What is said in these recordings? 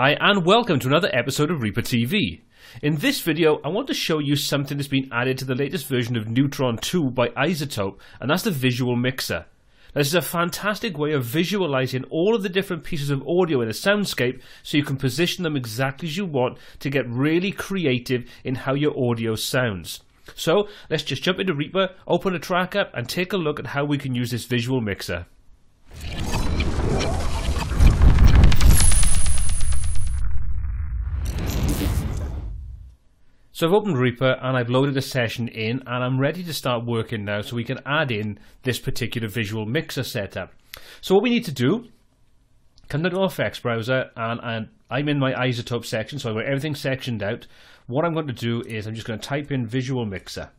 Hi and welcome to another episode of Reaper TV. In this video, I want to show you something that's been added to the latest version of Neutron 2 by iZotope and that's the visual mixer. This is a fantastic way of visualizing all of the different pieces of audio in a soundscape so you can position them exactly as you want to get really creative in how your audio sounds. So, let's just jump into Reaper, open a track up, and take a look at how we can use this visual mixer. So I've opened Reaper and I've loaded a session in and I'm ready to start working now so we can add in this particular visual mixer setup. So what we need to do, come to our effects browser and, and I'm in my iZotope section so I've got everything sectioned out. What I'm going to do is I'm just going to type in visual mixer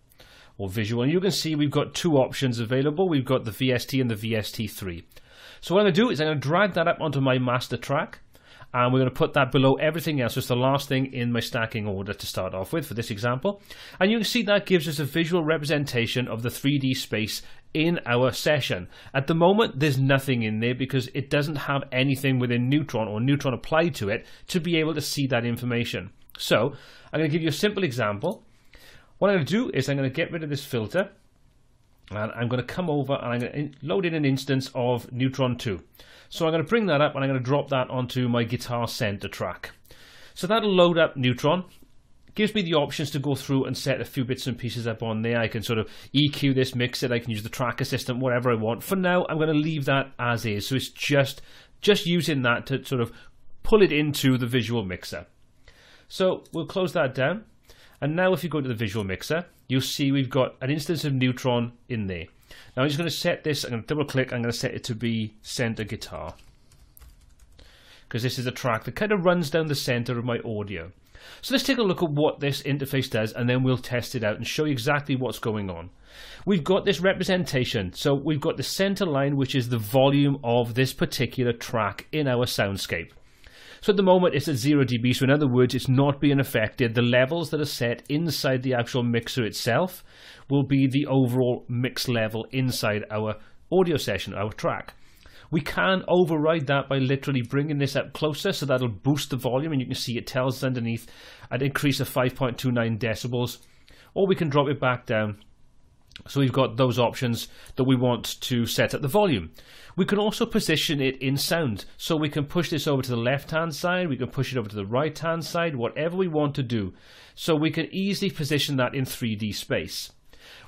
or visual and you can see we've got two options available. We've got the VST and the VST3. So what I'm going to do is I'm going to drag that up onto my master track and we're going to put that below everything else. It's the last thing in my stacking order to start off with for this example. And you can see that gives us a visual representation of the 3D space in our session. At the moment, there's nothing in there because it doesn't have anything within Neutron or Neutron applied to it to be able to see that information. So I'm going to give you a simple example. What I'm going to do is I'm going to get rid of this filter and I'm going to come over and I'm going to load in an instance of Neutron 2. So I'm going to bring that up and I'm going to drop that onto my guitar center track. So that'll load up Neutron. Gives me the options to go through and set a few bits and pieces up on there. I can sort of EQ this, mix it. I can use the track assistant, whatever I want. For now, I'm going to leave that as is. So it's just just using that to sort of pull it into the visual mixer. So we'll close that down. And now if you go to the visual mixer, you'll see we've got an instance of Neutron in there. Now I'm just going to set this, I'm going to double click, I'm going to set it to be center guitar. Because this is a track that kind of runs down the center of my audio. So let's take a look at what this interface does and then we'll test it out and show you exactly what's going on. We've got this representation. So we've got the center line which is the volume of this particular track in our soundscape. So at the moment it's at 0 dB, so in other words it's not being affected. The levels that are set inside the actual mixer itself will be the overall mix level inside our audio session, our track. We can override that by literally bringing this up closer, so that'll boost the volume, and you can see it tells us underneath an increase of 5.29 decibels. Or we can drop it back down so we've got those options that we want to set at the volume. We can also position it in sound. So we can push this over to the left hand side, we can push it over to the right hand side, whatever we want to do. So we can easily position that in 3D space.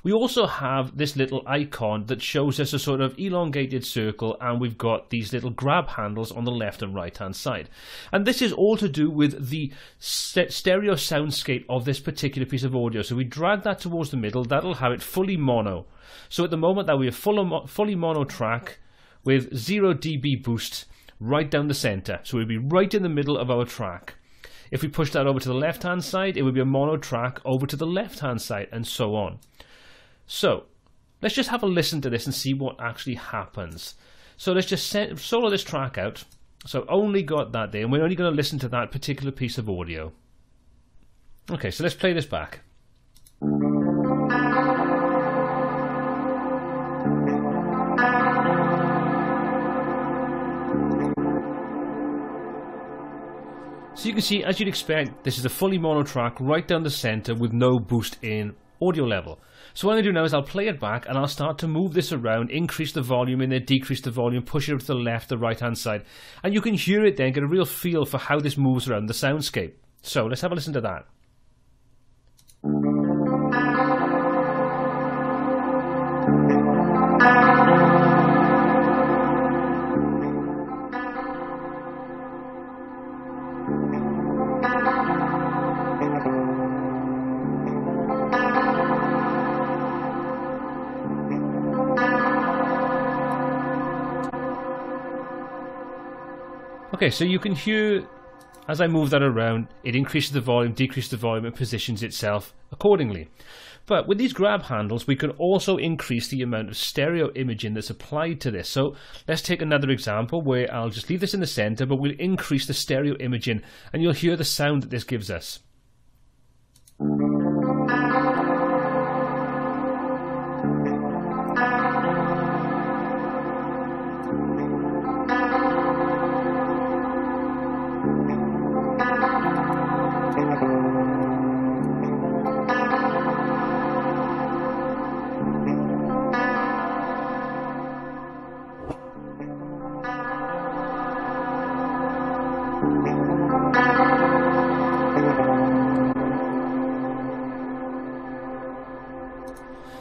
We also have this little icon that shows us a sort of elongated circle and we've got these little grab handles on the left and right hand side. And this is all to do with the stereo soundscape of this particular piece of audio. So we drag that towards the middle, that'll have it fully mono. So at the moment that we have full, fully mono track with 0 dB boost right down the center. So we'll be right in the middle of our track. If we push that over to the left hand side, it would be a mono track over to the left hand side, and so on. So let's just have a listen to this and see what actually happens. So let's just set, solo this track out. So only got that there, and we're only going to listen to that particular piece of audio. Okay, so let's play this back. So you can see, as you'd expect, this is a fully mono track right down the center with no boost in audio level. So what to do now is I'll play it back and I'll start to move this around, increase the volume in there, decrease the volume, push it over to the left, the right hand side. And you can hear it then, get a real feel for how this moves around the soundscape. So let's have a listen to that. Okay, so you can hear as I move that around, it increases the volume, decreases the volume, and positions itself accordingly. But with these grab handles, we can also increase the amount of stereo imaging that's applied to this. So let's take another example where I'll just leave this in the center, but we'll increase the stereo imaging, and you'll hear the sound that this gives us.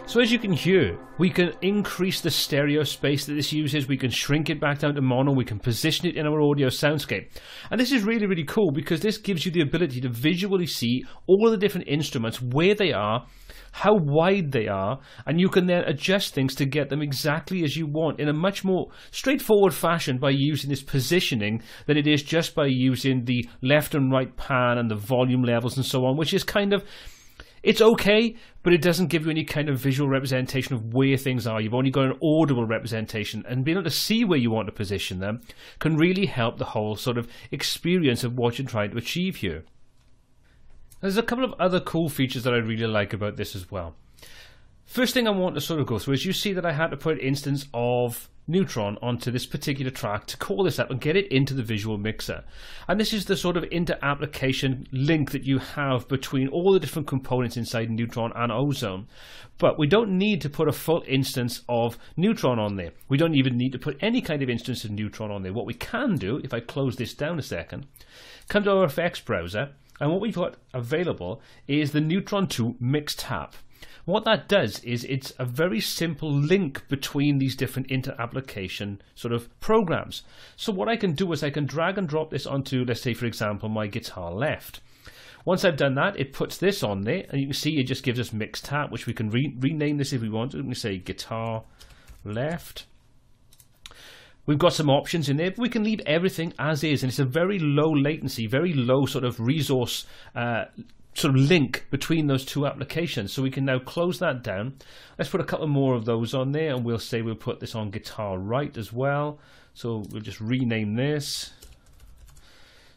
So as you can hear, we can increase the stereo space that this uses, we can shrink it back down to mono, we can position it in our audio soundscape. And this is really, really cool because this gives you the ability to visually see all the different instruments, where they are, how wide they are, and you can then adjust things to get them exactly as you want in a much more straightforward fashion by using this positioning than it is just by using the left and right pan and the volume levels and so on, which is kind of it's okay, but it doesn't give you any kind of visual representation of where things are. You've only got an audible representation, and being able to see where you want to position them can really help the whole sort of experience of what you're trying to achieve here. There's a couple of other cool features that I really like about this as well. First thing I want to sort of go through is you see that I had to put an instance of Neutron onto this particular track to call this up and get it into the visual mixer. And this is the sort of inter-application link that you have between all the different components inside Neutron and Ozone. But we don't need to put a full instance of Neutron on there. We don't even need to put any kind of instance of Neutron on there. What we can do, if I close this down a second, come to our effects browser, and what we've got available is the Neutron 2 Mix Tap. What that does is it's a very simple link between these different inter-application sort of programs. So what I can do is I can drag and drop this onto, let's say for example, my guitar left. Once I've done that, it puts this on there, and you can see it just gives us Mix Tap, which we can re rename this if we want. We can say guitar left. We've got some options in there, but we can leave everything as is, and it's a very low latency, very low sort of resource uh, sort of link between those two applications. So we can now close that down. Let's put a couple more of those on there and we'll say we'll put this on guitar right as well. So we'll just rename this.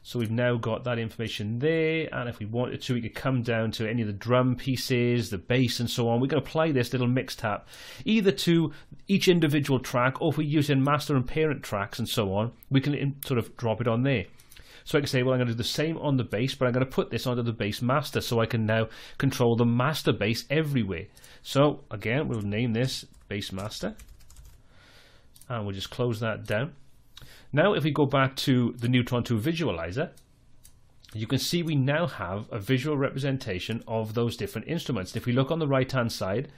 So we've now got that information there, and if we wanted to, we could come down to any of the drum pieces, the bass, and so on. We can apply this little Mix Tap either to each individual track, or if we're using master and parent tracks and so on, we can sort of drop it on there. So I can say, well, I'm going to do the same on the bass, but I'm going to put this onto the bass master so I can now control the master bass everywhere. So again, we'll name this bass master. And we'll just close that down. Now, if we go back to the Neutron 2 visualizer, you can see we now have a visual representation of those different instruments. If we look on the right hand side,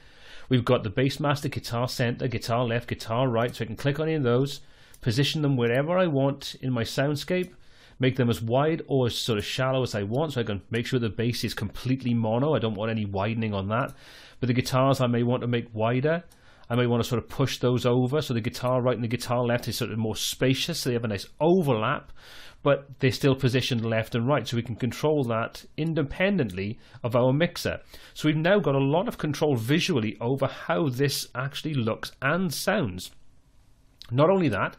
we've got the bass master, guitar center, guitar left, guitar right. So I can click on any of those, position them wherever I want in my soundscape, make them as wide or as sort of shallow as I want. So I can make sure the bass is completely mono. I don't want any widening on that. But the guitars I may want to make wider. I may want to sort of push those over so the guitar right and the guitar left is sort of more spacious so they have a nice overlap but they're still positioned left and right so we can control that independently of our mixer so we've now got a lot of control visually over how this actually looks and sounds not only that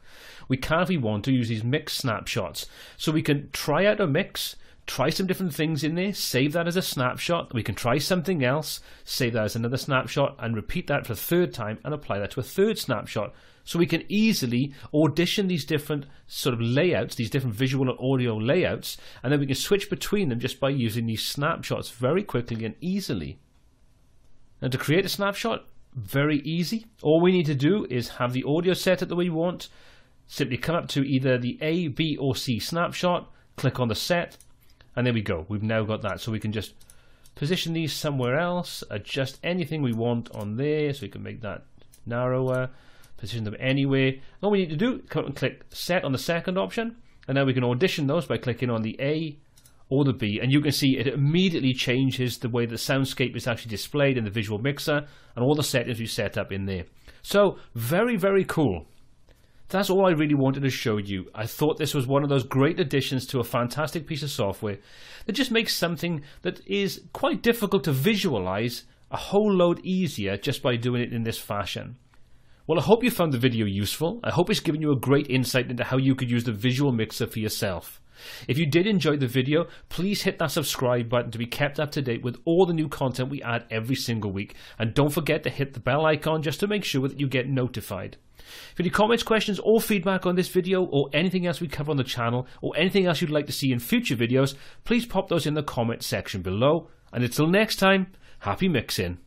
we can, if we want to, use these mix snapshots. So we can try out a mix, try some different things in there, save that as a snapshot. We can try something else, save that as another snapshot, and repeat that for a third time and apply that to a third snapshot. So we can easily audition these different sort of layouts, these different visual and audio layouts, and then we can switch between them just by using these snapshots very quickly and easily. And to create a snapshot, very easy. All we need to do is have the audio set at the way we want, Simply come up to either the A, B, or C snapshot, click on the set, and there we go. We've now got that. So we can just position these somewhere else, adjust anything we want on there, so we can make that narrower, position them anywhere. All we need to do, come and click set on the second option, and now we can audition those by clicking on the A or the B, and you can see it immediately changes the way the soundscape is actually displayed in the visual mixer, and all the settings we set up in there. So, very, very cool. That's all I really wanted to show you. I thought this was one of those great additions to a fantastic piece of software that just makes something that is quite difficult to visualize a whole load easier just by doing it in this fashion. Well, I hope you found the video useful. I hope it's given you a great insight into how you could use the visual mixer for yourself. If you did enjoy the video, please hit that subscribe button to be kept up to date with all the new content we add every single week. And don't forget to hit the bell icon just to make sure that you get notified. If any comments, questions, or feedback on this video, or anything else we cover on the channel, or anything else you'd like to see in future videos, please pop those in the comment section below. And until next time, happy mixing.